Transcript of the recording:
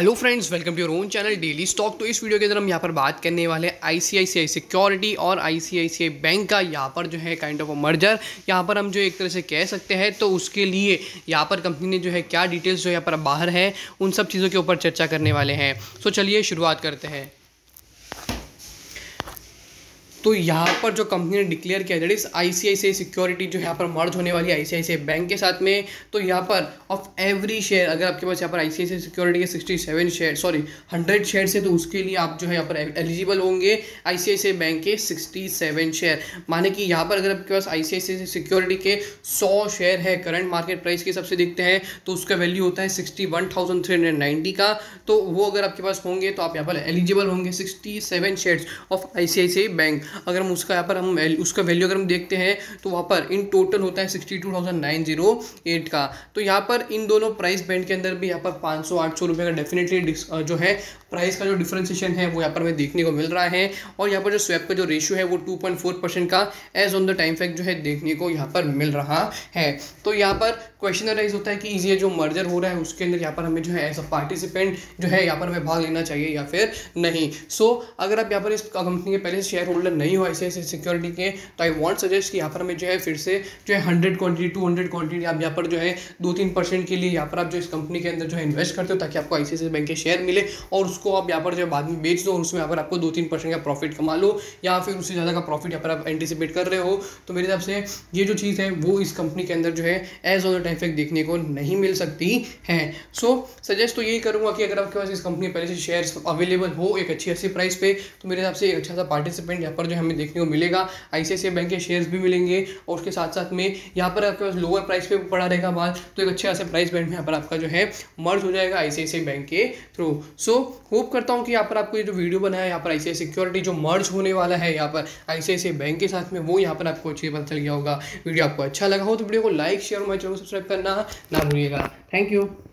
Hello friends welcome to your own channel daily stock तो इस video के अंदर हम यहाँ पर बात करने वाले हैं आईसीआईसीआई सिक्योरिटी और आईसीआईसीआई बैंक का। यहाँ पर जो है काइंड ऑफ़ मर्जर यहाँ पर हम जो एक तरह से कह सकते हैं तो उसके लिए यहाँ पर कंपनी ने जो है क्या डिटेल्स जो यहाँ पर बाहर है, उन सब चीज़ों के ऊपर चर्चा करने वाले हैं। सो चलिए शुरुआत करते हैं। तो यहाँ पर जो कंपनी ने डिक्लेयर किया that is I C I C I security जो यहाँ पर मर्ज होने वाली आई C I C I bank के साथ में तो यहाँ पर ऑफ़ एवरी शेयर अगर आपके पास यहाँ पर I C I C I security के sixty seven share sorry hundred share है तो उसके लिए आप जो है यहाँ पर एलिजिबल होंगे I C I C I bank के सिक्सटी सेवन शेयर माने कि यहाँ पर अगर आपके पास आई C I C I security के सौ शेयर है करंट मार्केट प्राइस के हिसाब से देखते हैं तो उसका वैल्यू होता है sixty one thousand three hundred ninety का तो वो अगर आपके पास होंगे तो आप यहाँ पर एलिजिबल होंगे sixty seven share of I C I C I bank अगर हम उसका यहाँ पर हम उसका वैल्यू अगर हम देखते हैं तो वहाँ पर इन टोटल होता है sixty two thousand nine zero eight का तो यहाँ पर इन दोनों प्राइस बैंड के अंदर भी यहाँ पर पाँच सौ आठ सौ रुपये का डेफिनेटली जो है प्राइस का जो डिफ्रेंसिएशन है वो यहाँ पर हमें देखने को मिल रहा है और यहाँ पर जो स्वैप का जो रेशियो है वो टू पॉइंट फोर परसेंट का as on the time fact जो है देखने को यहाँ पर मिल रहा है तो यहाँ पर क्वेश्चन राइज होता है कि ये जो मर्जर हो रहा है उसके अंदर यहाँ पर हमें जो है एज अ पार्टिसिपेंट जो है यहाँ पर हमें भाग लेना चाहिए या फिर नहीं सो so, अगर आप यहाँ पर इस कंपनी के पहले शेयर होल्डर नहीं हो ऐसे ऐसे सिक्योरिटी के तो आई वॉन्ट सजेस्ट कि यहाँ पर हमें जो है फिर से जो है hundred quantity two hundred quantity आप यहाँ पर जो है दो तीन परसेंट के लिए यहाँ पर आप जो इस कंपनी के अंदर जो है इन्वेस्ट करते हो ताकि आपको आई बैंक के शेयर मिले और उसको आप यहाँ पर जो है बाद में बेच दो और उसमें यहाँ पर आपको दो तीन परसेंट का प्रॉफिट कमा लो या फिर उससे ज़्यादा का प्रॉफिट यहाँ पर आप एंटिसिपेट कर रहे हो। तो मेरे हिसाब से ये जो चीज़ है वो इस कंपनी के अंदर जो है एज ऑन द टाइम देखने को नहीं मिल सकती है। सो सजेस्ट तो यही करूँगा कि अगर आपके पास इस कंपनी पहले से शेयर्स अवेलेबल हो एक अच्छी अच्छी प्राइस पे तो मेरे हिसाब से एक अच्छा सा पार्टिसिपेंट यहाँ पर जो हमें देखने को मिलेगा। आई बैंक के शेयर्स भी मिलेंगे और उसके साथ साथ में यहाँ पर आपके पास लोअर प्राइस पे पड़ा रहेगा माल। तो एक अच्छे खासे प्राइस बैंड में यहाँ पर आपका जो है मर्ज हो जाएगा आई बैंक के थ्रू सो होप करता हूँ कि यहाँ पर आपको ये जो वीडियो बनाया यहाँ पर आई सिक्योरिटी जो मर्ज होने वाला है यहाँ पर आई बैंक के साथ में, वो यहाँ पर आपको अच्छी पता चल गया होगा। वीडियो आपको अच्छा लगा हो तो वीडियो को लाइक शेयर और मेरे चैनल सब्सक्राइब करना ना भूलिएगा। Thank you